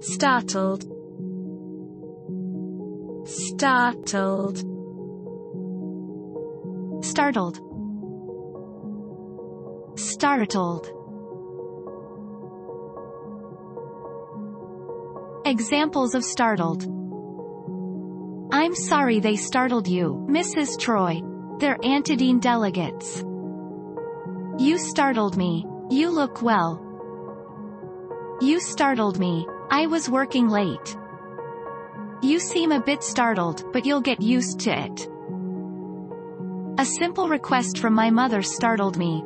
startled startled startled startled Examples of startled I'm sorry they startled you, Mrs. Troi. They're Antedean delegates. You startled me. You look well. You startled me. I was working late. You seem a bit startled, but you'll get used to it. A simple request from my mother startled me,